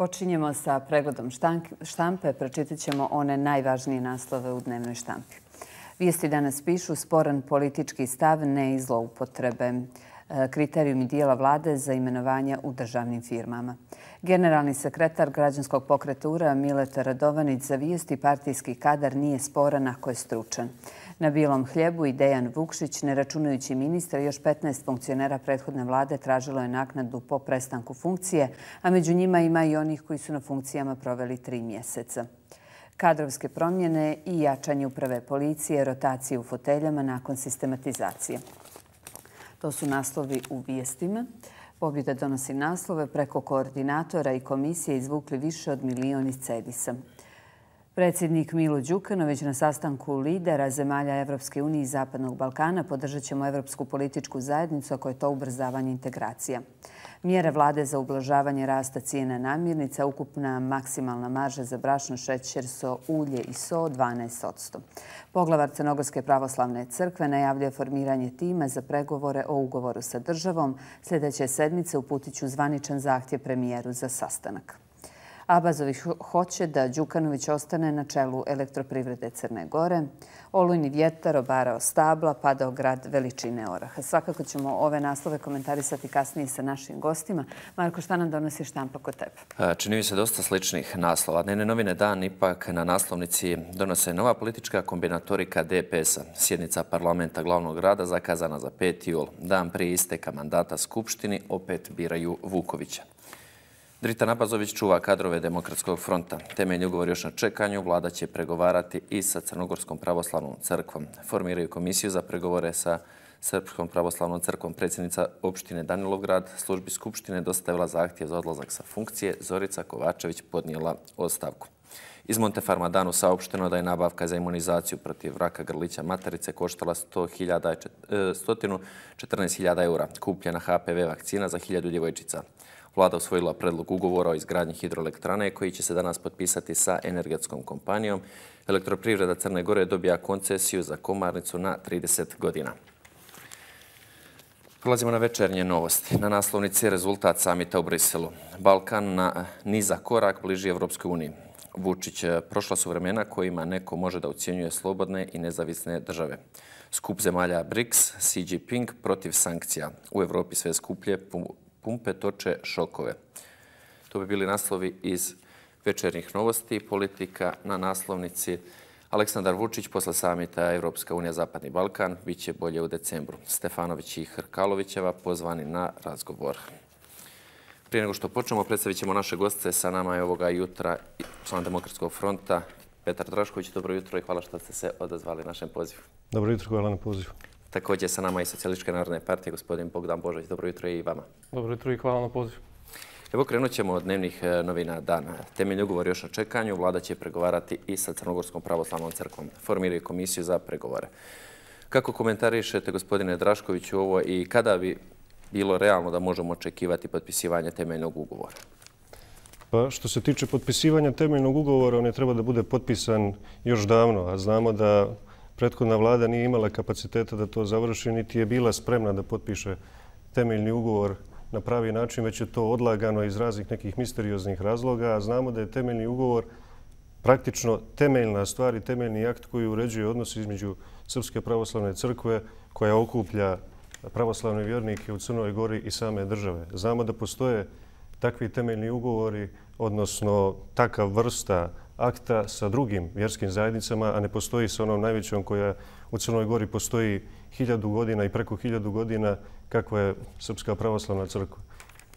Počinjemo sa pregledom štampe. Pročitat ćemo one najvažnije naslove u dnevnoj štampi. Vijesti danas pišu sporan politički stav ne i zloupotrebe. E, kriterijumi dijela vlade za imenovanja u državnim firmama. Generalni sekretar građanskog pokretura Mileta Radovanić za vijesti partijski kadar nije sporan ako je stručan. Na bilom hljebu i Dejan Vukšić, ne računajući ministra, još 15 funkcionera prethodne vlade tražilo je naknadu po prestanku funkcije, a među njima ima i onih koji su na funkcijama proveli tri mjeseca. Kadrovske promjene i jačanje uprave policije, rotacije u foteljama nakon sistematizacije. To su naslovi u vijestima. Pobjeda donosi naslove preko koordinatora i komisije izvukli više od milioni cedisa. Predsjednik Milo Đukanović na sastanku lidera zemalja Evropske unije i Zapadnog Balkana podržat ćemo Evropsku političku zajednicu ako je to ubrzavanje integracija. Mjere vlade za ublažavanje rasta cijena namirnica, ukupna maksimalna marža za brašno, šećer, so, ulje i so 12%. Poglavar Crnogorske pravoslavne crkve najavljuje formiranje tima za pregovore o ugovoru sa državom. Sljedeće sedmice uputiću zvaničan zahtje premijeru za sastanak. Abazović hoće da Đukanović ostane na čelu elektroprivrede Crne Gore. Olujni vjetar obarao stabla, padao grad veličine oraha. Svakako ćemo ove naslove komentarisati kasnije sa našim gostima. Marko, šta nam donosi štampa kod tebe? E, čini mi se dosta sličnih naslova. Dnevne novine dan ipak na naslovnici donose nova politička kombinatorika DPS-a. Sjednica parlamenta glavnog grada zakazana za 5. jul. Dan prije isteka mandata Skupštini opet biraju Vukovića. Drita Nabazović čuva kadrove Demokratskog fronta. Temeljni ugovor još na čekanju. Vlada će pregovarati i sa Crnogorskom pravoslavnom crkvom. Formiraju komisiju za pregovore sa Srpskom pravoslavnom crkvom. Predsjednica opštine Danilovgrad službi Skupštine dostavila zahtjev za odlazak sa funkcije. Zorica Kovačević podnijela ostavku. Iz Montefarma danu saopšteno da je nabavka za imunizaciju protiv raka grlića materice koštala 114.000 e, eura. Kupljena HPV vakcina za 1000 djevojčica. Vlada osvojila predlog ugovora o izgradnji hidroelektrane koji će se danas potpisati sa energetskom kompanijom. Elektroprivreda Crne Gore dobija koncesiju za komarnicu na 30 godina. Prolazimo na večernje novosti. Na naslovnici rezultat samita u Briselu. Balkan na niza korak bliži Evropskoj uniji. Vučić, eh, prošla su vremena kojima neko može da ucijenjuje slobodne i nezavisne države. Skup zemalja BRICS, Xi Jinping protiv sankcija. U Evropi sve skuplje pumpe toče šokove. To bi bili naslovi iz večernjih novosti. Politika na naslovnici Aleksandar Vučić posle samita Evropska unija Zapadni Balkan biće bolje u decembru. Stefanović i Hrkalovićeva pozvani na razgovor. Prije nego što počnemo, predstavit ćemo naše goste. Sa nama je ovoga jutra član Demokratskog fronta Petar Drašković. Dobro jutro i hvala što ste se odazvali našem pozivu. Dobro jutro, hvala na pozivu. Također sa nama i Socialističke narodne partije, gospodin Bogdan Božać. Dobro jutro i vama. Dobro jutro i hvala na pozivu. Evo krenut ćemo od dnevnih e, novina dana. Temeljni ugovor još na čekanju. Vlada će pregovarati i sa Crnogorskom pravoslavnom crkvom. Formiraju komisiju za pregovore. Kako komentarišete, gospodine Draškoviću, ovo i kada bi bilo realno da možemo očekivati potpisivanje temeljnog ugovora? Pa što se tiče potpisivanja temeljnog ugovora, on je treba da bude potpisan još davno, a znamo da prethodna vlada nije imala kapaciteta da to završi, niti je bila spremna da potpiše temeljni ugovor na pravi način, već je to odlagano iz raznih nekih misterioznih razloga, a znamo da je temeljni ugovor praktično temeljna stvar i temeljni akt koji uređuje odnos između Srpske pravoslavne crkve koja okuplja pravoslavne vjernike u Crnoj Gori i same države. Znamo da postoje takvi temeljni ugovori, odnosno takav vrsta akta sa drugim vjerskim zajednicama, a ne postoji sa onom najvećom koja u Crnoj Gori postoji hiljadu godina i preko hiljadu godina kakva je Srpska pravoslavna crkva.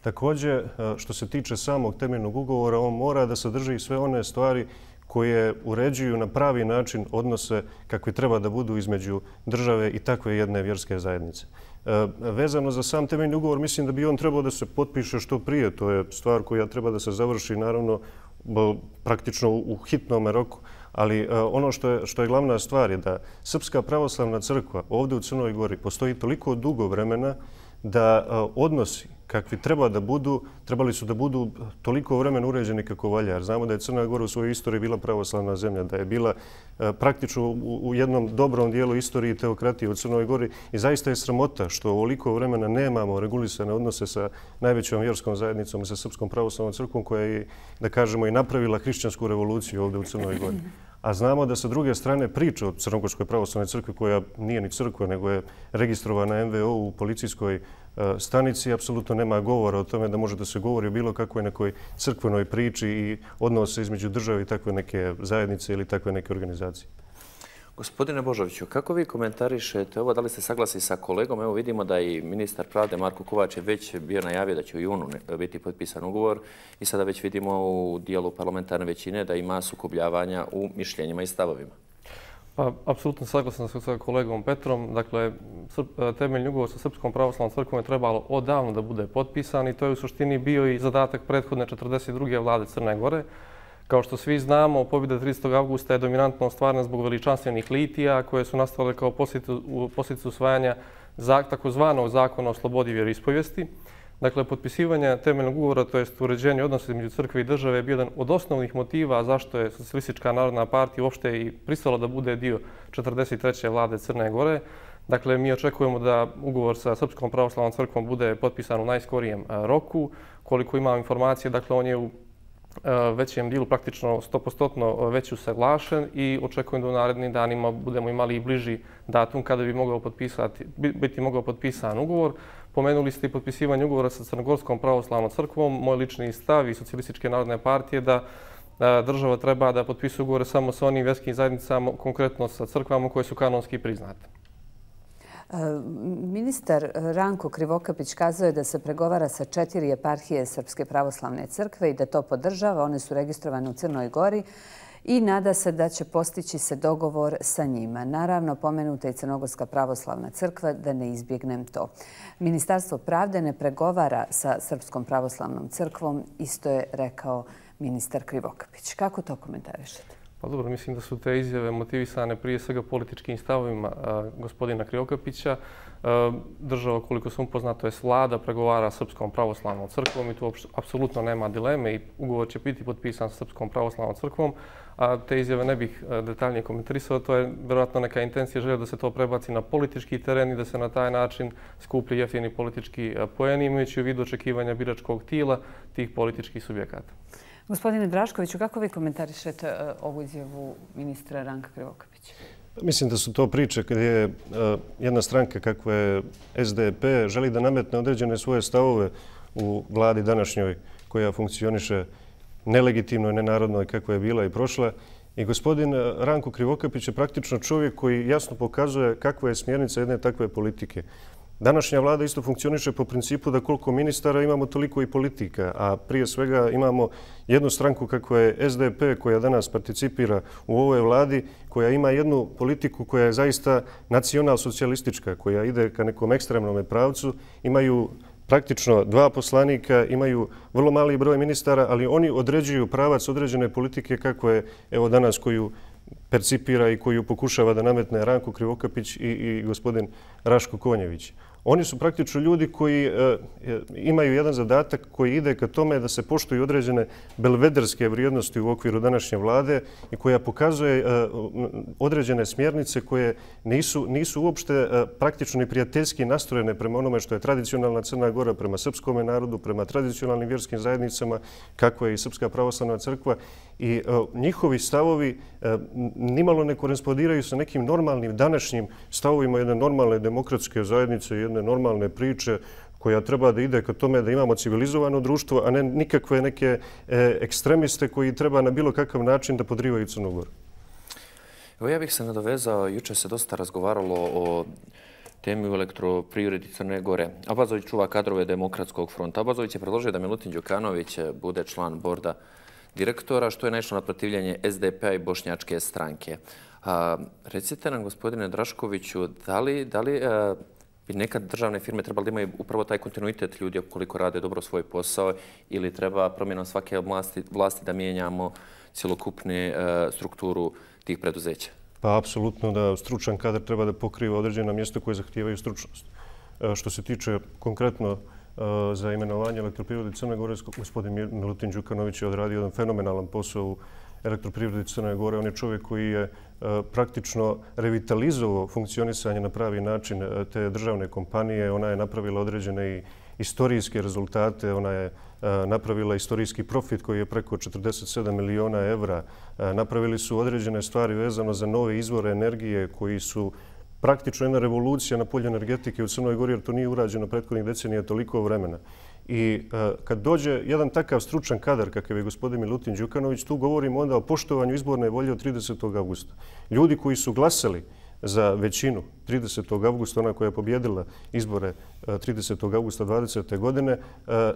Također, e, što se tiče samog temeljnog ugovora, on mora da sadrži sve one stvari koje uređuju na pravi način odnose kakve treba da budu između države i takve jedne vjerske zajednice. E, vezano za sam temeljni ugovor, mislim da bi on trebao da se potpiše što prije. To je stvar koja treba da se završi, naravno, praktično u hitnom roku. Ali e, ono što je, što je glavna stvar je da Srpska pravoslavna crkva ovdje u Crnoj Gori postoji toliko dugo vremena da e, odnosi kakvi treba da budu, trebali su da budu toliko vremena uređeni kako valja. Jer znamo da je Crna Gora u svojoj istoriji bila pravoslavna zemlja, da je bila e, praktično u jednom dobrom dijelu istoriji teokratije u Crnoj Gori i zaista je sramota što ovoliko vremena nemamo regulisane odnose sa najvećom vjerskom zajednicom i sa Srpskom pravoslavnom crkvom koja je, da kažemo, i napravila hrišćansku revoluciju ovdje u Crnoj Gori. A znamo da sa druge strane priča o Crnogorskoj pravoslavnoj crkvi koja nije ni crkva, nego je registrovana MVO u policijskoj e, stanici apsolutno nema govora o tome da može da se govori o bilo kakvoj nekoj crkvenoj priči i odnose između države i takve neke zajednice ili takve neke organizacije. Gospodine Božoviću, kako vi komentarišete ovo? Da li ste saglasi sa kolegom? Evo vidimo da i ministar pravde Marko Kovač je već bio najavio da će u junu biti potpisan ugovor i sada već vidimo u dijelu parlamentarne većine da ima sukobljavanja u mišljenjima i stavovima. Pa, apsolutno saglasan sam sa kolegom Petrom. Dakle, e, temeljni ugovor sa Srpskom pravoslavnom crkvom je trebalo odavno da bude potpisan i to je u suštini bio i zadatak prethodne 42. vlade Crne Gore. Kao što svi znamo, pobjeda 30. augusta je dominantno ostvarena zbog veličanstvenih litija koje su nastale kao posljedicu usvajanja takozvanog zakona o slobodi vjeroispovijesti. Dakle, potpisivanje temeljnog ugovora, to je uređenje odnosa između crkve i države, je bio jedan od osnovnih motiva zašto je Socialistička narodna partija uopšte i pristala da bude dio 43. vlade Crne Gore. Dakle, mi očekujemo da ugovor sa Srpskom pravoslavnom crkvom bude potpisan u najskorijem e, roku. Koliko imam informacije, dakle, on je u E, većem dilu praktično 100% e, već usaglašen i očekujem da u narednim danima budemo imali i bliži datum kada bi mogao potpisati, biti mogao potpisan ugovor. Pomenuli ste i potpisivanje ugovora sa Crnogorskom pravoslavnom crkvom. Moj lični stav i Socialističke narodne partije da e, država treba da potpisuje ugovore samo sa onim vjerskim zajednicama, konkretno sa crkvama koje su kanonski priznate. E, ministar Ranko Krivokapić kazao je da se pregovara sa četiri eparhije Srpske pravoslavne crkve i da to podržava. One su registrovane u Crnoj Gori i nada se da će postići se dogovor sa njima. Naravno, pomenuta je Crnogorska pravoslavna crkva da ne izbjegnem to. Ministarstvo pravde ne pregovara sa Srpskom pravoslavnom crkvom, isto je rekao ministar Krivokapić. Kako to komentarišete? Pa dobro, mislim da su te izjave motivisane prije svega političkim stavovima gospodina Krivokapića. Država, koliko sam upoznato, je vlada, pregovara Srpskom pravoslavnom crkvom i tu apsolutno nema dileme i ugovor će biti potpisan sa Srpskom pravoslavnom crkvom a te izjave ne bih detaljnije komentarisao. To je verovatno neka intencija želja da se to prebaci na politički teren i da se na taj način skuplji jeftini politički poeni pojeni, imajući u vidu očekivanja biračkog tijela tih političkih subjekata. Gospodine Draškoviću, kako vi komentarišete e, ovu izjavu ministra Ranka Krivokapića? Mislim da su to priče kad je e, jedna stranka kakva je SDP želi da nametne određene svoje stavove u vladi današnjoj koja funkcioniše nelegitimno i nenarodno i kakva je bila i prošla. I gospodin e, Ranko Krivokapić je praktično čovjek koji jasno pokazuje kakva je smjernica jedne takve politike. Današnja vlada isto funkcioniše po principu da koliko ministara imamo toliko i politika, a prije svega imamo jednu stranku kako je SDP koja danas participira u ovoj vladi, koja ima jednu politiku koja je zaista nacional-socialistička, koja ide ka nekom ekstremnom pravcu, imaju praktično dva poslanika, imaju vrlo mali broj ministara, ali oni određuju pravac određene politike kako je evo danas koju percipira i koju pokušava da nametne Ranko Krivokapić i, i gospodin Raško Konjević. Oni su praktično ljudi koji e, e, imaju jedan zadatak koji ide ka tome da se poštuju određene belvederske vrijednosti u okviru današnje vlade i koja pokazuje e, određene smjernice koje nisu, nisu uopšte e, praktično ni prijateljski nastrojene prema onome što je tradicionalna Crna Gora, prema srpskom narodu, prema tradicionalnim vjerskim zajednicama, kako je i Srpska pravoslavna crkva. I e, njihovi stavovi nimalo ne korespondiraju sa nekim normalnim današnjim stavovima jedne normalne demokratske zajednice, jedne normalne priče koja treba da ide ka tome da imamo civilizovano društvo, a ne nikakve neke e, ekstremiste koji treba na bilo kakav način da podrivaju Crnogoru. Evo ja bih se nadovezao, juče se dosta razgovaralo o temi u elektroprivredi Crne Gore. Abazović čuva kadrove demokratskog fronta. Abazović je predložio da Milutin Đukanović bude član borda direktora, što je naišlo na protivljanje SDP-a i Bošnjačke stranke. A, recite nam, gospodine Draškoviću, da li, da li a, bi nekad državne firme trebali da imaju upravo taj kontinuitet ljudi koliko rade dobro svoj posao ili treba promjenom svake vlasti, vlasti da mijenjamo cjelokupnu e, strukturu tih preduzeća? Pa, apsolutno da stručan kadar treba da pokriva određena mjesta koje zahtijevaju stručnost. E, što se tiče konkretno Eh, za imenovanje elektroprivrede Crne Gore. Gospodin Milutin Đukanović je odradio jedan fenomenalan posao u elektroprivredi Crne Gore. On je čovjek koji je eh, praktično revitalizovao funkcionisanje na pravi način eh, te državne kompanije. Ona je napravila određene i istorijske rezultate. Ona je napravila istorijski profit koji je preko 47 miliona evra. Napravili su određene stvari vezano za nove izvore energije koji su praktično jedna revolucija na polju energetike u Crnoj Gori, jer to nije urađeno prethodnih decenija toliko vremena. I e, kad dođe jedan takav stručan kadar kakav je gospodin Milutin Đukanović, tu govorimo onda o poštovanju izborne volje od 30. augusta. Ljudi koji su glasali za većinu 30. augusta, ona koja je pobjedila izbore 30. augusta 20. godine, e,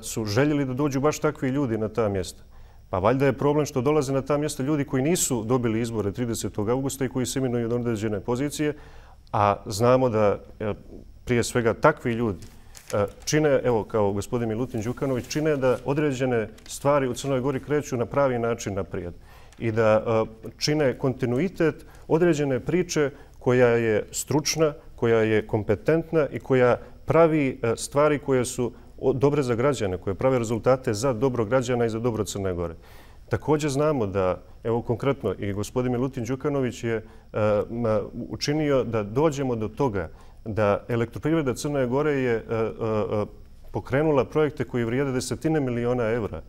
su željeli da dođu baš takvi ljudi na ta mjesta. Pa valjda je problem što dolaze na ta mjesta ljudi koji nisu dobili izbore 30. augusta i koji se imenuju od određene pozicije, a znamo da prije svega takvi ljudi e, čine, evo kao gospodin Milutin Đukanović, čine da određene stvari u Crnoj Gori kreću na pravi način naprijed i da e, čine kontinuitet određene priče koja je stručna, koja je kompetentna i koja pravi e, stvari koje su dobre za građane, koje prave rezultate za dobro građana i za dobro Crne Gore. Također znamo da, evo konkretno, i gospodin Milutin Đukanović je e, učinio da dođemo do toga da elektroprivreda Crne Gore je e, e, pokrenula projekte koji vrijede desetine miliona evra.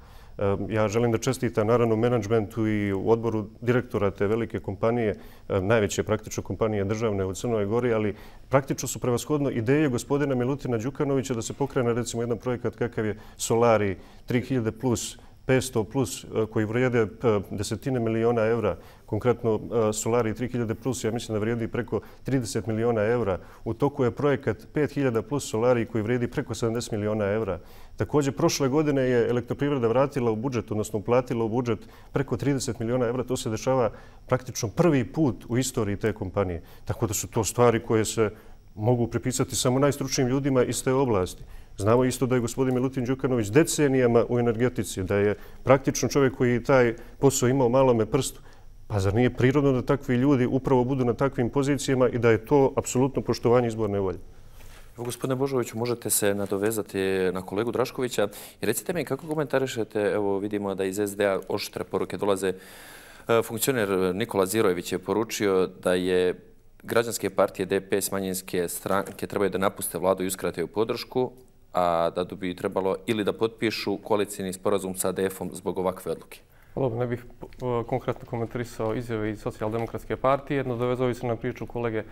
Ja želim da čestitam naravno menadžmentu i u odboru direktora te velike kompanije, najveće praktično kompanije državne u Crnoj Gori, ali praktično su prevashodno ideje gospodina Milutina Đukanovića da se pokrene recimo jedan projekat kakav je Solari 3000 plus 500 plus e, koji vrijede e, desetine miliona evra, konkretno e, Solari 3000 plus, ja mislim da vrijedi preko 30 miliona evra. U toku je projekat 5000 plus Solari koji vrijedi preko 70 miliona evra. Također, prošle godine je elektroprivreda vratila u budžet, odnosno uplatila u budžet preko 30 miliona evra. To se dešava praktično prvi put u istoriji te kompanije. Tako da su to stvari koje se mogu pripisati samo najstručnijim ljudima iz te oblasti. Znamo isto da je gospodin Milutin Đukanović decenijama u energetici, da je praktično čovjek koji taj posao imao malome prstu. Pa zar nije prirodno da takvi ljudi upravo budu na takvim pozicijama i da je to apsolutno poštovanje izborne volje? Evo, gospodine Božoviću, možete se nadovezati na kolegu Draškovića i recite mi kako komentarišete, evo vidimo da iz SDA oštre poruke dolaze. E, funkcioner Nikola Zirojević je poručio da je građanske partije DPS manjinske stranke trebaju da napuste vladu i uskrate podršku, a da bi trebalo ili da potpišu koalicijni sporazum sa ADF-om zbog ovakve odluke? Dobro, ne bih konkretno komentarisao izjave iz socijaldemokratske partije. Jedno dovezovi se na priču kolege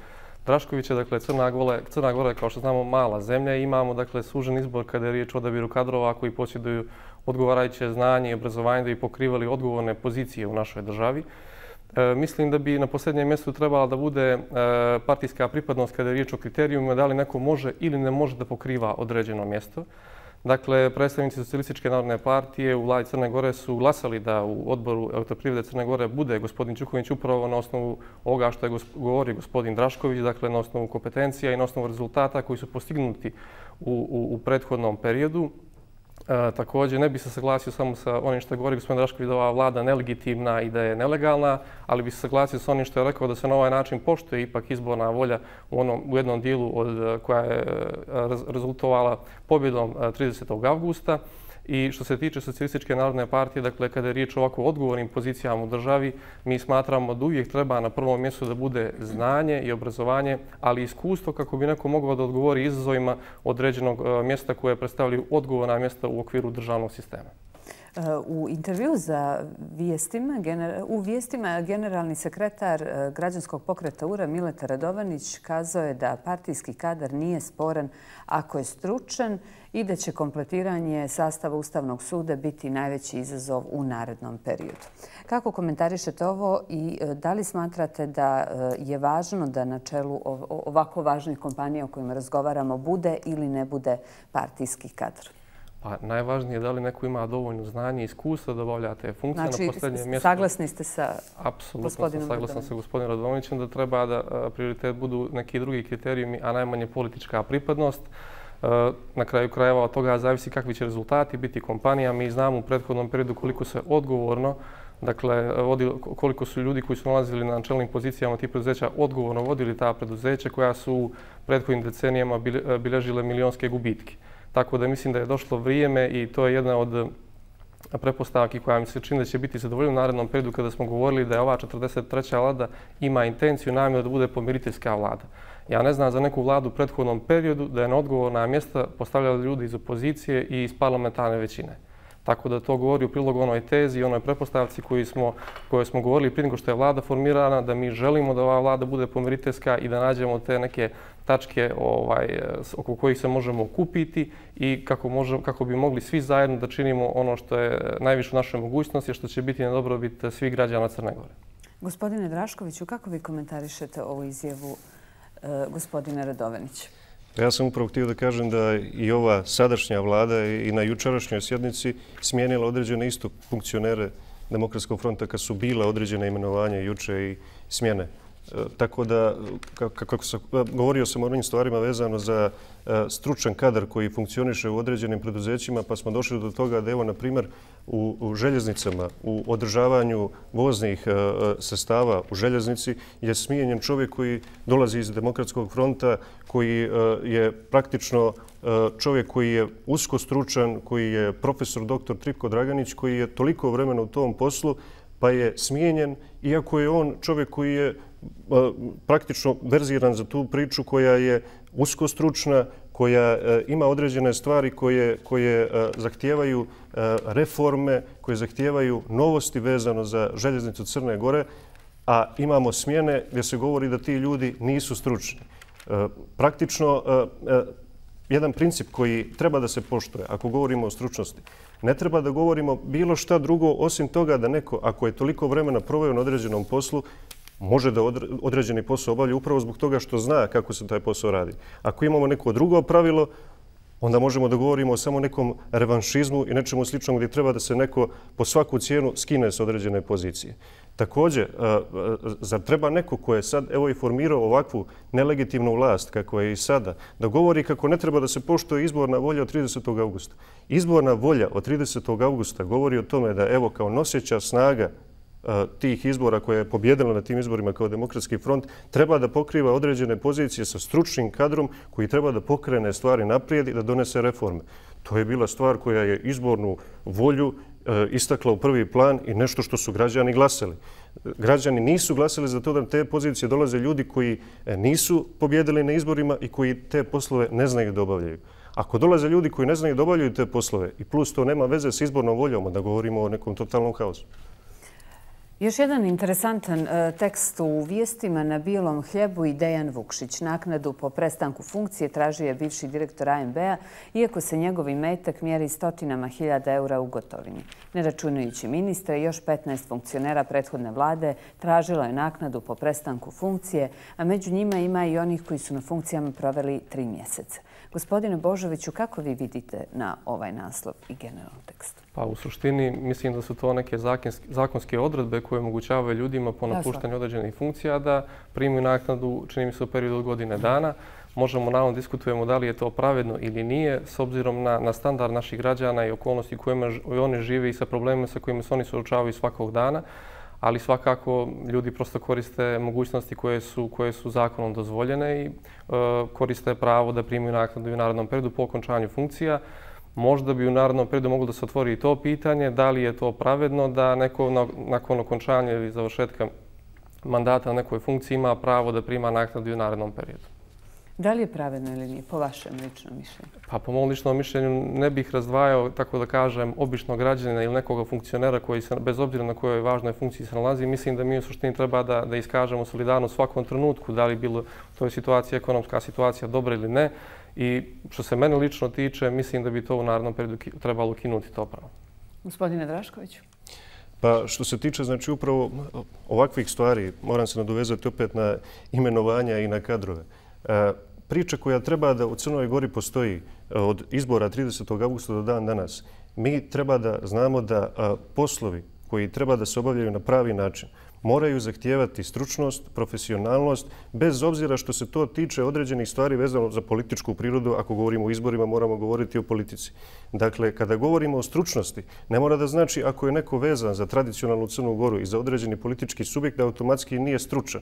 Draškovića. Dakle, Crna Gora, Crna Gora je, kao što znamo, mala zemlja. Imamo dakle, sužen izbor kada je riječ o odabiru kadrova koji posjeduju odgovarajuće znanje i obrazovanje da bi pokrivali odgovorne pozicije u našoj državi. E, mislim da bi na posljednjem mjestu trebala da bude e, partijska pripadnost kada je riječ o kriterijumima da li neko može ili ne može da pokriva određeno mjesto. Dakle, predstavnici Socialističke narodne partije u vladi Crne Gore su glasali da u odboru elektroprivrede Crne Gore bude gospodin Čuković upravo na osnovu ovoga što je govorio gospodin Drašković, dakle na osnovu kompetencija i na osnovu rezultata koji su postignuti u, u, u prethodnom periodu. E, također, ne bi se saglasio samo sa onim što je govorio gospodin Drašković da ova vlada nelegitimna i da je nelegalna, ali bi se saglasio sa onim što je rekao da se na ovaj način poštuje ipak izborna volja u, onom, u jednom dijelu od, e, koja je e, rezultovala pobjedom 30. E, augusta. I što se tiče socijalističke narodne partije, dakle, kada je riječ o ovako odgovornim pozicijama u državi, mi smatramo da uvijek treba na prvom mjestu da bude znanje i obrazovanje, ali iskustvo kako bi neko mogao da odgovori izazovima određenog e, mjesta koje predstavljaju odgovorna mjesta u okviru državnog sistema. E, u intervju za vijestima, u vijestima generalni sekretar e, građanskog pokreta URA Mileta Radovanić kazao je da partijski kadar nije sporan ako je stručan i da će kompletiranje sastava Ustavnog suda biti najveći izazov u narednom periodu. Kako komentarišete ovo i e, da li smatrate da je važno da na čelu ovako važnih kompanija o kojima razgovaramo bude ili ne bude partijski kadar? Pa najvažnije je da li neko ima dovoljno znanje i iskustva da obavlja te funkcije znači, na poslednje mjesto. saglasni ste sa Apsolutno sam saglasan sa gospodinom Radovanićem da treba da prioritet budu neki drugi kriterijumi, a najmanje politička pripadnost. Na kraju krajeva od toga zavisi kakvi će rezultati biti kompanija. Mi znamo u prethodnom periodu koliko se odgovorno Dakle, koliko su ljudi koji su nalazili na čelnim pozicijama tih preduzeća odgovorno vodili ta preduzeća koja su u prethodnim decenijama bilježile milionske gubitke. Tako da mislim da je došlo vrijeme i to je jedna od prepostavki koja mi se čini da će biti zadovoljena u narednom periodu kada smo govorili da je ova 43. vlada ima intenciju namjeru da bude pomiriteljska vlada. Ja ne znam za neku vladu u prethodnom periodu da je na odgovorna mjesta postavljali ljudi iz opozicije i iz parlamentarne većine. Tako da to govori u prilog onoj tezi i onoj prepostavci koji smo, koje smo govorili prije nego što je vlada formirana, da mi želimo da ova vlada bude pomiriteljska i da nađemo te neke tačke ovaj, oko kojih se možemo kupiti i kako, možemo, kako bi mogli svi zajedno da činimo ono što je najviše u našoj mogućnosti, što će biti na dobrobit svih građana Crne Gore. Gospodine Draškoviću, kako vi komentarišete ovu izjavu E, gospodine Radovanić. Pa ja sam upravo htio da kažem da i ova sadašnja vlada i na jučerašnjoj sjednici smijenila određene isto funkcionere Demokratskog fronta kad su bila određene imenovanja juče i smjene. E, tako da, kako sam, e, govorio sam o onim stvarima vezano za e, stručan kadar koji funkcioniše u određenim preduzećima, pa smo došli do toga da evo, na primjer, u željeznicama, u održavanju voznih e, sestava u željeznici je smijenjen čovjek koji dolazi iz Demokratskog fronta, koji je praktično čovjek koji je usko stručan, koji je profesor dr. Tripko Draganić, koji je toliko vremena u tom poslu, pa je smijenjen, iako je on čovjek koji je praktično verziran za tu priču koja je usko stručna, koja e, ima određene stvari koje, koje e, zahtijevaju e, reforme, koje zahtijevaju novosti vezano za željeznicu Crne Gore, a imamo smjene gdje se govori da ti ljudi nisu stručni. Praktično, jedan princip koji treba da se poštuje, ako govorimo o stručnosti, ne treba da govorimo bilo šta drugo osim toga da neko, ako je toliko vremena proveo na određenom poslu, može da određeni posao obavlja upravo zbog toga što zna kako se taj posao radi. Ako imamo neko drugo pravilo, onda možemo da govorimo o samo nekom revanšizmu i nečemu sličnom gdje treba da se neko po svaku cijenu skine s određene pozicije. Također, e, e, zar treba neko ko je sad evo i formirao ovakvu nelegitimnu vlast kako je i sada, da govori kako ne treba da se poštoje izborna volja od 30. augusta. Izborna volja od 30. augusta govori o tome da evo kao noseća snaga E, tih izbora koje je pobjedilo na tim izborima kao demokratski front, treba da pokriva određene pozicije sa stručnim kadrom koji treba da pokrene stvari naprijed i da donese reforme. To je bila stvar koja je izbornu volju e, istakla u prvi plan i nešto što su građani glasali. Građani nisu glasali za to da te pozicije dolaze ljudi koji e, nisu pobjedili na izborima i koji te poslove ne znaju da obavljaju. Ako dolaze ljudi koji ne znaju da obavljaju te poslove i plus to nema veze s izbornom voljom, da govorimo o nekom totalnom haosu. Još jedan interesantan e, tekst u vijestima na Bijelom hljebu i Dejan Vukšić. Naknadu po prestanku funkcije traži je bivši direktor AMB-a, iako se njegovi metak mjeri stotinama hiljada eura u gotovini. Neračunujući ministra još 15 funkcionera prethodne vlade tražilo je naknadu po prestanku funkcije, a među njima ima i onih koji su na funkcijama proveli tri mjeseca. Gospodine Božoviću, kako vi vidite na ovaj naslov i generalno tekstu? Pa u suštini mislim da su to neke zakonske odredbe koje omogućavaju ljudima po napuštanju određenih funkcija da primiju naknadu, čini mi se, u periodu od godine dana. Možemo naravno diskutujemo da li je to pravedno ili nije s obzirom na, na standard naših građana i okolnosti u kojima oni žive i sa problemima sa kojima se oni suočavaju svakog dana. Ali svakako ljudi prosto koriste mogućnosti koje su, koje su zakonom dozvoljene i e, koriste pravo da primiju naknadu u narodnom periodu po okončanju funkcija možda bi u narodnom periodu moglo da se otvori i to pitanje, da li je to pravedno da neko nakon okončanja ili završetka mandata na nekoj funkciji ima pravo da prima naknadu u narodnom periodu. Da li je pravedno ili nije, po vašem ličnom mišljenju? Pa po mom ličnom mišljenju ne bih razdvajao, tako da kažem, običnog građanina ili nekoga funkcionera koji se, bez obzira na kojoj važnoj funkciji se nalazi, mislim da mi u suštini treba da, da iskažemo solidarnost u svakom trenutku, da li bilo to je situacija, ekonomska situacija dobra ili ne, I što se mene lično tiče, mislim da bi to u narodnom periodu trebalo kinuti to pravo. Gospodine Draškoviću. Pa što se tiče znači upravo ovakvih stvari, moram se nadovezati opet na imenovanja i na kadrove. E, priča koja treba da u Crnoj Gori postoji e, od izbora 30. augusta do dan danas, mi treba da znamo da poslovi koji treba da se obavljaju na pravi način, moraju zahtijevati stručnost, profesionalnost, bez obzira što se to tiče određenih stvari vezano za političku prirodu. Ako govorimo o izborima, moramo govoriti o politici. Dakle, kada govorimo o stručnosti, ne mora da znači ako je neko vezan za tradicionalnu Crnu Goru i za određeni politički subjekt, da automatski nije stručan.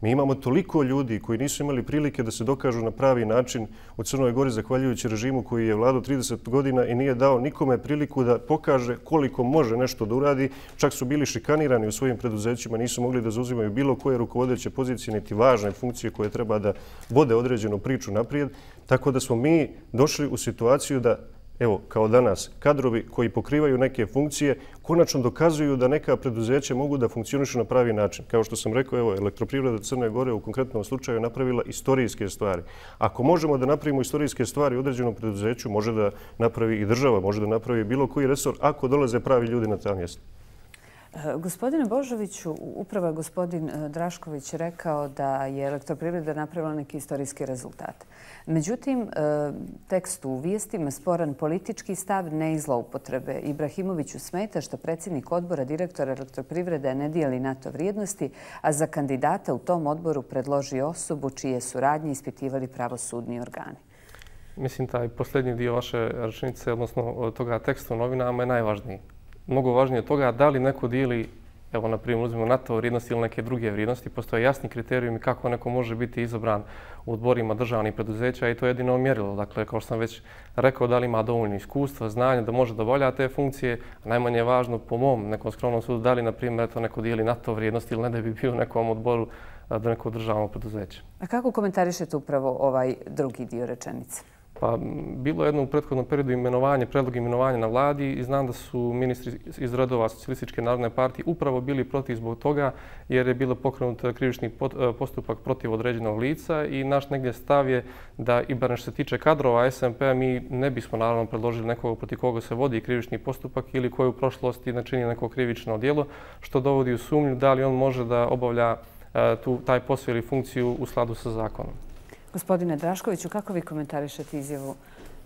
Mi imamo toliko ljudi koji nisu imali prilike da se dokažu na pravi način u Crnoj Gori zahvaljujući režimu koji je vladao 30 godina i nije dao nikome priliku da pokaže koliko može nešto da uradi. Čak su bili šikanirani u svojim preduzećima, nisu mogli da zauzimaju bilo koje rukovodeće pozicije, niti važne funkcije koje treba da vode određenu priču naprijed. Tako da smo mi došli u situaciju da evo, kao danas, kadrovi koji pokrivaju neke funkcije, konačno dokazuju da neka preduzeća mogu da funkcionišu na pravi način. Kao što sam rekao, evo, elektroprivreda Crne Gore u konkretnom slučaju napravila istorijske stvari. Ako možemo da napravimo istorijske stvari u određenom preduzeću, može da napravi i država, može da napravi bilo koji resor, ako dolaze pravi ljudi na ta mjesta. E, gospodine Božoviću, upravo je gospodin e, Drašković rekao da je elektroprivreda napravila neki istorijski rezultat. Međutim, e, tekst u vijestima sporan politički stav ne iz zloupotrebe. Ibrahimoviću smeta što predsjednik odbora direktora elektroprivrede ne dijeli NATO vrijednosti, a za kandidata u tom odboru predloži osobu čije su radnje ispitivali pravosudni organi. Mislim, taj posljednji dio vaše rečenice, odnosno toga teksta u novinama, je najvažniji mnogo važnije od toga da li neko dijeli, evo na primjer uzmemo NATO vrijednosti ili neke druge vrijednosti, postoje jasni kriterijumi kako neko može biti izabran u odborima državnih preduzeća i to je jedino mjerilo. Dakle, kao što sam već rekao, da li ima dovoljno iskustva, znanja da može da volja te funkcije, a najmanje je važno po mom nekom skromnom sudu da li, na primjer, to neko dijeli NATO vrijednosti ili ne da bi bio u nekom odboru do nekog državnog preduzeća. A kako komentarišete upravo ovaj drugi dio rečenice? Pa bilo je jedno u prethodnom periodu imenovanje, predlog imenovanja na vladi i znam da su ministri iz redova Socialističke narodne partije upravo bili protiv zbog toga jer je bilo pokrenut krivični e, postupak protiv određenog lica i naš negdje stav je da i bar što se tiče kadrova SMP, p-a, mi ne bismo naravno predložili nekoga protiv koga se vodi krivični postupak ili koji u prošlosti načini neko krivično dijelo što dovodi u sumnju da li on može da obavlja e, tu, taj posao ili funkciju u sladu sa zakonom. Gospodine Draškoviću, kako vi komentarišete izjavu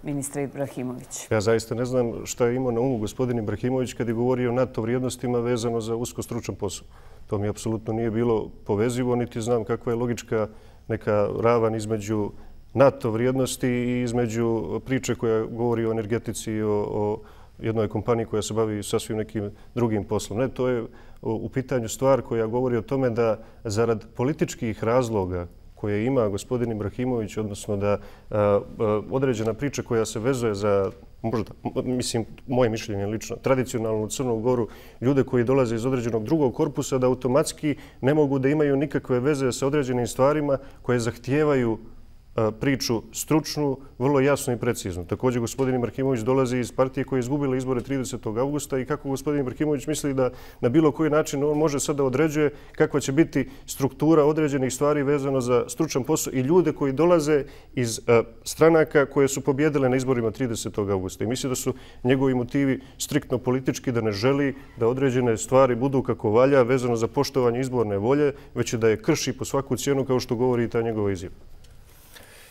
ministra Ibrahimović? Ja zaista ne znam šta je imao na umu gospodin Ibrahimović kad je govorio o NATO vrijednostima vezano za usko stručan posao. To mi apsolutno nije bilo povezivo, niti znam kakva je logička neka ravan između NATO vrijednosti i između priče koja govori o energetici i o jednoj kompaniji koja se bavi sasvim nekim drugim poslom. Ne, to je u pitanju stvar koja govori o tome da zarad političkih razloga koje ima gospodin Ibrahimović, odnosno da određena priča koja se vezuje za, možda, mislim, moje mišljenje lično, tradicionalnu Crnu Goru, ljude koji dolaze iz određenog drugog korpusa, da automatski ne mogu da imaju nikakve veze sa određenim stvarima koje zahtijevaju E, priču stručnu, vrlo jasnu i preciznu. Također, gospodin Markimović dolazi iz partije koja je izgubila izbore 30. augusta i kako gospodin Markimović misli da na bilo koji način on može sada određuje kakva će biti struktura određenih stvari vezano za stručan posao i ljude koji dolaze iz e, stranaka koje su pobjedile na izborima 30. augusta. I misli da su njegovi motivi striktno politički, da ne želi da određene stvari budu kako valja vezano za poštovanje izborne volje, već da je krši po svaku cijenu kao što govori i ta njegova izjava.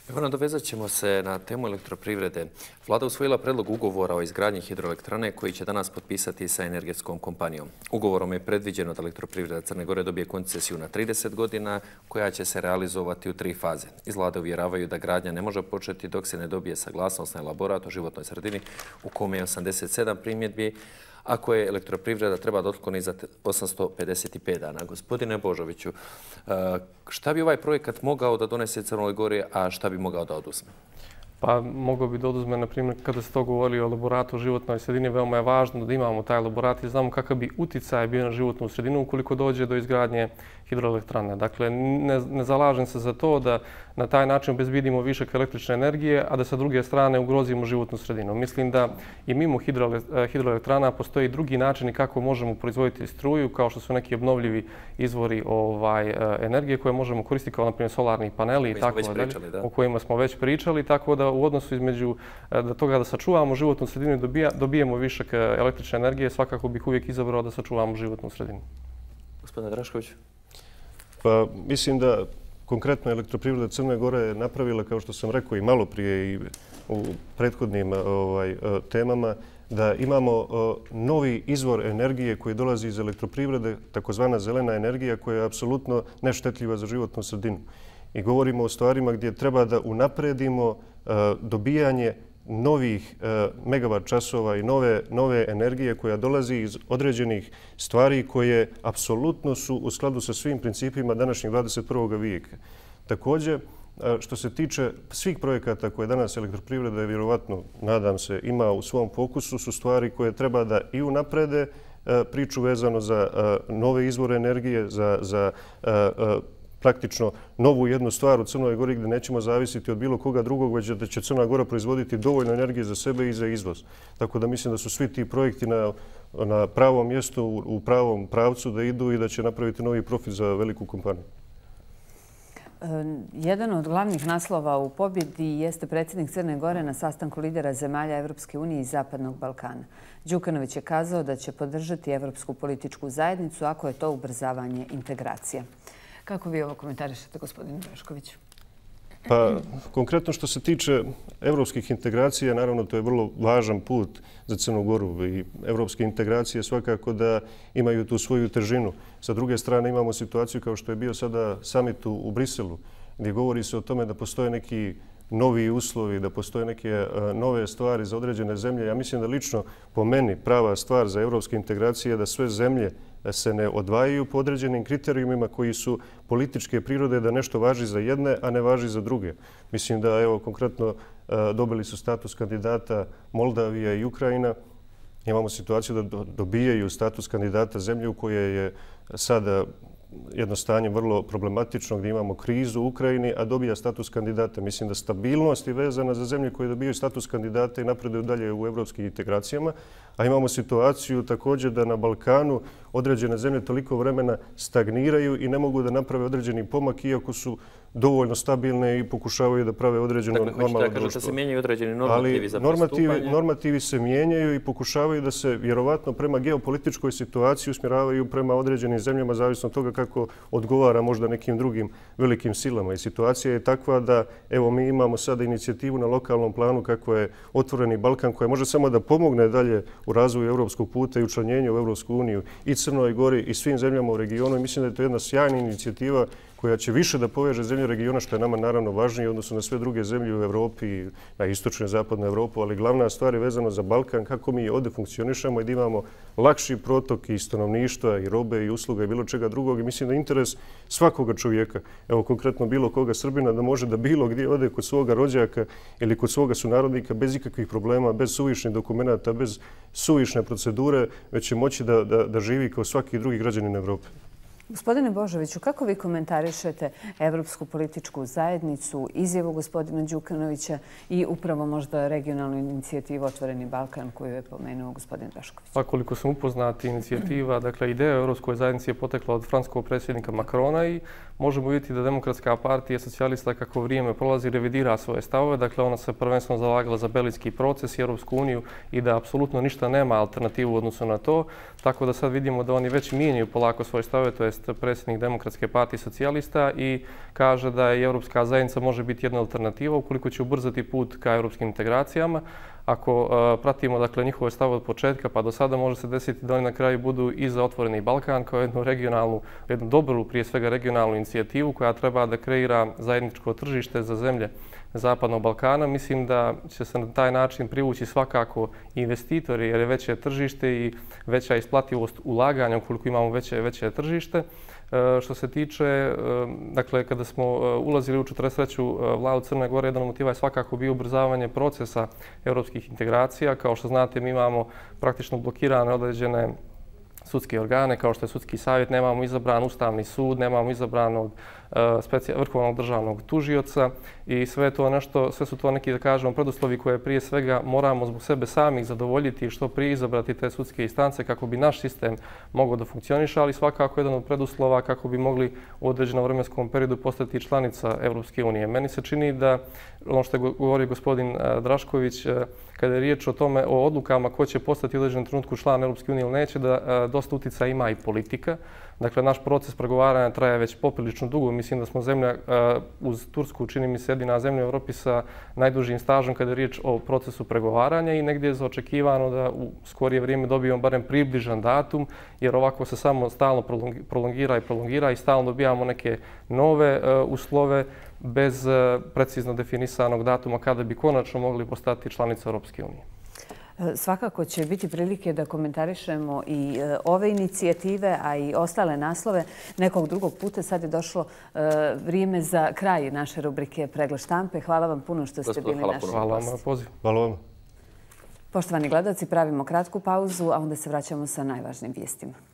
Evo nadovezat ćemo se na temu elektroprivrede. Vlada usvojila predlog ugovora o izgradnji hidroelektrane koji će danas potpisati sa energetskom kompanijom. Ugovorom je predviđeno da elektroprivreda Crne Gore dobije koncesiju na 30 godina koja će se realizovati u tri faze. Iz vlade uvjeravaju da gradnja ne može početi dok se ne dobije saglasnost na elaborat o životnoj sredini u kome je 87 primjedbi, a koje elektroprivreda treba da otkloni za 855 dana. Gospodine Božoviću, e, šta bi ovaj projekat mogao da donese Crnoj Gori, a šta bi mogao da oduzme? Pa mogao bi da oduzme, na primjer, kada se to govori o laboratu životnoj sredini, veoma je važno da imamo taj laborat i znamo kakav bi uticaj bio na životnu sredinu ukoliko dođe do izgradnje hidroelektrane. Dakle, ne, ne zalažem se za to da na taj način obezbidimo višak električne energije, a da sa druge strane ugrozimo životnu sredinu. Mislim da i mimo eh, hidroelektrana postoji drugi način kako možemo proizvoditi struju, kao što su neki obnovljivi izvori ovaj, eh, energije koje možemo koristiti kao, na primjer, solarni paneli i tako dalje, o kojima smo već pričali. Tako da u odnosu između eh, da toga da sačuvamo životnu sredinu i dobijemo višak električne energije, svakako bih uvijek izabrao da sačuvamo životnu sredinu. Gospodine Drašković. Pa mislim da konkretno elektroprivreda Crne Gore je napravila, kao što sam rekao i malo prije i u prethodnim e, ovaj, e, temama, da imamo e, novi izvor energije koji dolazi iz elektroprivrede, takozvana zelena energija koja je apsolutno neštetljiva za životnu sredinu. I govorimo o stvarima gdje treba da unapredimo dobijanje novih e, megavat časova i nove, nove energije koja dolazi iz određenih stvari koje apsolutno su u skladu sa svim principima današnjeg 21. vijeka. Također, e, što se tiče svih projekata koje danas elektroprivreda je vjerovatno, nadam se, ima u svom fokusu, su stvari koje treba da i unaprede e, priču vezano za e, nove izvore energije, za, za praktično novu jednu stvar u Crnoj Gori gdje nećemo zavisiti od bilo koga drugog, već da će Crna Gora proizvoditi dovoljno energije za sebe i za izvoz. Tako da mislim da su svi ti projekti na, na pravom mjestu, u pravom pravcu da idu i da će napraviti novi profit za veliku kompaniju. E, jedan od glavnih naslova u pobjedi jeste predsjednik Crne Gore na sastanku lidera zemalja Evropske unije i Zapadnog Balkana. Đukanović je kazao da će podržati Evropsku političku zajednicu ako je to ubrzavanje integracije. Kako vi ovo komentarišete, gospodin Drašković? Pa, konkretno što se tiče evropskih integracija, naravno to je vrlo važan put za Crnu Goru i evropske integracije svakako da imaju tu svoju težinu. Sa druge strane imamo situaciju kao što je bio sada samit u Briselu, gdje govori se o tome da postoje neki novi uslovi, da postoje neke e, nove stvari za određene zemlje. Ja mislim da lično po meni prava stvar za evropske integracije je da sve zemlje se ne odvajaju po određenim kriterijumima koji su političke prirode da nešto važi za jedne, a ne važi za druge. Mislim da, evo, konkretno e, dobili su status kandidata Moldavija i Ukrajina. Imamo situaciju da dobijaju status kandidata zemlje u koje je sada jedno stanje vrlo problematično gdje imamo krizu u Ukrajini, a dobija status kandidata. Mislim da stabilnost je vezana za zemlje koje dobijaju status kandidata i napreduju dalje u evropskim integracijama. A imamo situaciju također da na Balkanu određene zemlje toliko vremena stagniraju i ne mogu da naprave određeni pomak iako su dovoljno stabilne i pokušavaju da prave određeno dakle, normalno društvo. Dakle, da se mijenjaju određeni normativi Ali za normativi, normativi se mijenjaju i pokušavaju da se vjerovatno prema geopolitičkoj situaciji usmjeravaju prema određenim zemljama, zavisno od toga kako odgovara možda nekim drugim velikim silama. I situacija je takva da evo mi imamo sada inicijativu na lokalnom planu kako je otvoreni Balkan koja može samo da pomogne dalje u razvoju evropskog puta i učlanjenju u Evropsku uniju i Crnoj Gori i svim zemljama u regionu. I mislim da je to jedna sjajna inicijativa koja će više da poveže zemlje regiona, što je nama naravno važnije odnosno na sve druge zemlje u Evropi, na istočnu i zapadnu Evropu, ali glavna stvar je vezana za Balkan, kako mi ovdje funkcionišemo i da imamo lakši protok i stanovništva i robe i usluga i bilo čega drugog. I mislim da interes svakoga čovjeka, evo konkretno bilo koga Srbina, da može da bilo gdje ode kod svoga rođaka ili kod svoga sunarodnika bez ikakvih problema, bez suvišnih dokumenta, bez suvišne procedure, već će moći da, da, da živi kao svaki drugi građanin Evrope. Gospodine Božoviću, kako vi komentarišete Evropsku političku zajednicu, izjevu gospodina Đukanovića i upravo možda regionalnu inicijativu Otvoreni Balkan koju je pomenuo gospodin Drašković? Pa koliko sam upoznati inicijativa, dakle ideja Evropskoj zajednici je potekla od franskog predsjednika Makrona i možemo vidjeti da Demokratska partija socijalista kako vrijeme prolazi revidira svoje stavove. Dakle, ona se prvenstveno zalagala za belinski proces i Evropsku uniju i da apsolutno ništa nema alternativu u odnosu na to. Tako da sad vidimo da oni već mijenjaju polako svoje stave, to je predsjednik Demokratske partije socijalista i kaže da je Evropska zajednica može biti jedna alternativa ukoliko će ubrzati put ka evropskim integracijama. Ako e, pratimo dakle, njihove stave od početka, pa do sada može se desiti da oni na kraju budu i za otvoreni Balkan kao jednu regionalnu, jednu dobru, prije svega regionalnu inicijativu koja treba da kreira zajedničko tržište za zemlje Zapadnog Balkana. Mislim da će se na taj način privući svakako investitori jer je veće tržište i veća isplativost ulaganja ukoliko imamo veće, veće tržište. E, što se tiče, e, dakle, kada smo e, ulazili u 43. vladu Crne Gore, jedan motiva je svakako bio ubrzavanje procesa evropskih integracija. Kao što znate, mi imamo praktično blokirane određene sudske organe, kao što je sudski savjet, nemamo izabran ustavni sud, nemamo izabranog Eh, vrhovnog državnog tužioca i sve to nešto, sve su to neki, da kažemo, preduslovi koje prije svega moramo zbog sebe samih zadovoljiti i što prije izabrati te sudske instance kako bi naš sistem mogao da funkcioniše, ali svakako jedan od preduslova kako bi mogli u određenom vremenskom periodu postati članica Evropske unije. Meni se čini da, ono što je govorio gospodin eh, Drašković, eh, kada je riječ o tome, o odlukama ko će postati u određenom trenutku član Evropske unije ili neće, da dosta utica ima i politika. Dakle, naš proces pregovaranja traje već poprilično dugo. Mislim da smo zemlja e, uz Tursku, čini mi se, jedina zemlja u Evropi sa najdužim stažom kada je riječ o procesu pregovaranja i negdje je zaočekivano da u skorije vrijeme dobijemo barem približan datum, jer ovako se samo stalno prolongira i prolongira i stalno dobijamo neke nove e, uslove bez e, precizno definisanog datuma kada bi konačno mogli postati članice Europske unije. E, svakako će biti prilike da komentarišemo i e, ove inicijative, a i ostale naslove nekog drugog puta. Sad je došlo vrijeme za kraj naše rubrike Pregled štampe. Hvala vam puno što ste bili naši Hvala vam na poziv. Hvala vam. Poštovani gledalci, pravimo kratku pauzu, a onda se vraćamo sa najvažnijim vijestima.